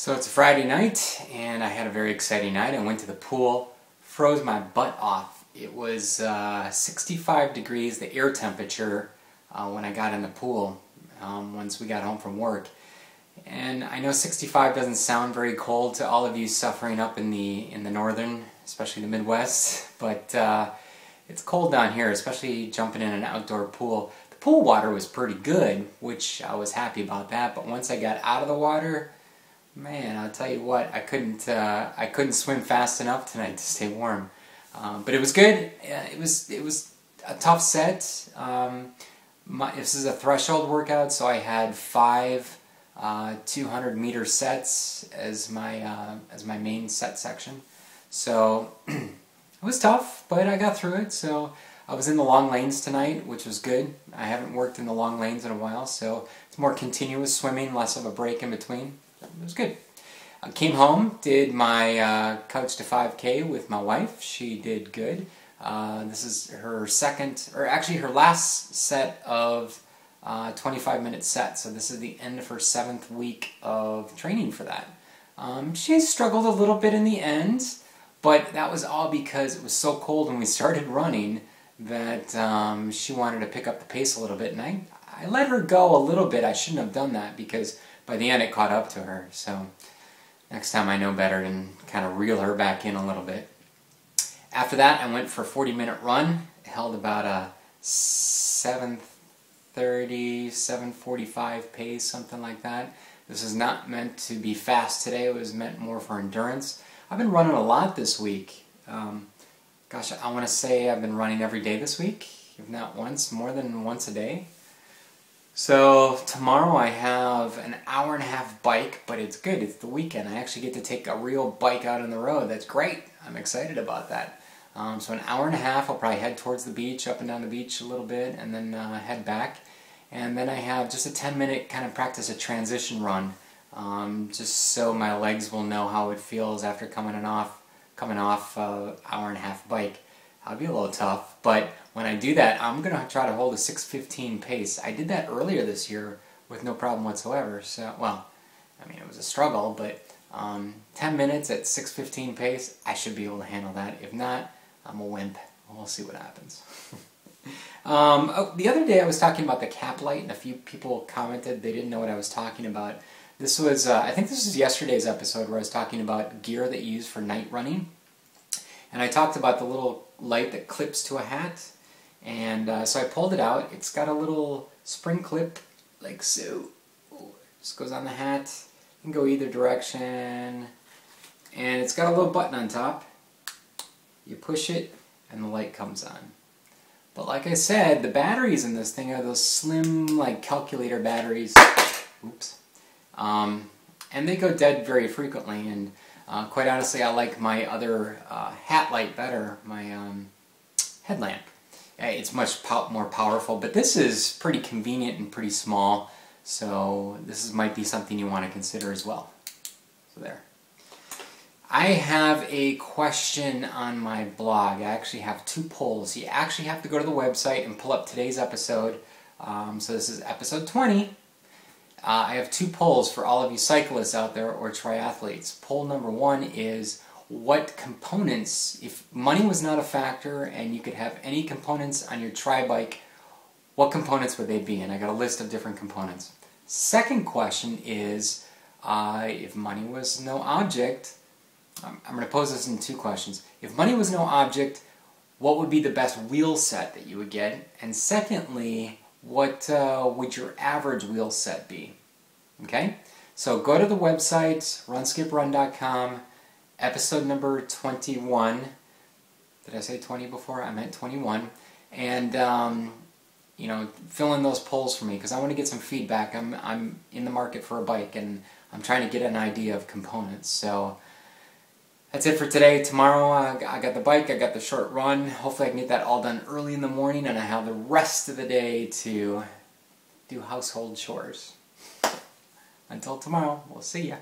So it's a Friday night, and I had a very exciting night. I went to the pool, froze my butt off. It was uh, 65 degrees, the air temperature, uh, when I got in the pool um, once we got home from work. And I know 65 doesn't sound very cold to all of you suffering up in the in the northern, especially the Midwest, but uh, it's cold down here, especially jumping in an outdoor pool. The pool water was pretty good, which I was happy about that. But once I got out of the water, Man, I'll tell you what, I couldn't uh, I couldn't swim fast enough tonight to stay warm, um, but it was good. It was it was a tough set. Um, my, this is a threshold workout, so I had five uh, 200 meter sets as my uh, as my main set section. So it was tough, but I got through it. So I was in the long lanes tonight, which was good. I haven't worked in the long lanes in a while, so it's more continuous swimming, less of a break in between it was good. I came home, did my uh, Couch to 5K with my wife. She did good. Uh, this is her second, or actually her last set of uh, 25 minute set. So this is the end of her seventh week of training for that. Um, she struggled a little bit in the end, but that was all because it was so cold when we started running that um, she wanted to pick up the pace a little bit. And I, I let her go a little bit. I shouldn't have done that because by the end it caught up to her. So next time I know better and kind of reel her back in a little bit. After that, I went for a 40 minute run. It held about a 730, 745 pace, something like that. This is not meant to be fast today. It was meant more for endurance. I've been running a lot this week. Um, gosh, I want to say I've been running every day this week, if not once, more than once a day. So tomorrow I have an hour and a half bike, but it's good. It's the weekend. I actually get to take a real bike out on the road. That's great. I'm excited about that. Um, so an hour and a half, I'll probably head towards the beach, up and down the beach a little bit, and then uh, head back. And then I have just a 10 minute kind of practice a transition run, um, just so my legs will know how it feels after coming and off, coming off uh, hour and a half bike. I'll be a little tough, but when I do that, I'm going to try to hold a 6.15 pace. I did that earlier this year with no problem whatsoever. So, well, I mean, it was a struggle, but um, 10 minutes at 6.15 pace, I should be able to handle that. If not, I'm a wimp. We'll see what happens. um, oh, the other day I was talking about the cap light, and a few people commented they didn't know what I was talking about. This was, uh, I think this was yesterday's episode where I was talking about gear that you use for night running. And I talked about the little light that clips to a hat. And uh, so I pulled it out. It's got a little spring clip like so. Just goes on the hat. You can go either direction. And it's got a little button on top. You push it and the light comes on. But like I said, the batteries in this thing are those slim like calculator batteries. Oops. Um, and they go dead very frequently and uh, quite honestly, I like my other uh, hat light better, my um, headlamp. It's much po more powerful, but this is pretty convenient and pretty small, so this is, might be something you want to consider as well. So there. I have a question on my blog. I actually have two polls. You actually have to go to the website and pull up today's episode. Um, so this is episode 20, uh, I have two polls for all of you cyclists out there or triathletes. Poll number one is what components, if money was not a factor and you could have any components on your tri bike, what components would they be? And I got a list of different components. Second question is uh, if money was no object, I'm, I'm going to pose this in two questions. If money was no object, what would be the best wheel set that you would get? And secondly, what uh, would your average wheel set be? Okay, so go to the website, runskiprun.com, episode number 21. Did I say 20 before? I meant 21. And, um, you know, fill in those polls for me because I want to get some feedback. I'm, I'm in the market for a bike and I'm trying to get an idea of components. So, that's it for today. Tomorrow I got the bike, I got the short run. Hopefully I can get that all done early in the morning and I have the rest of the day to do household chores. Until tomorrow, we'll see ya.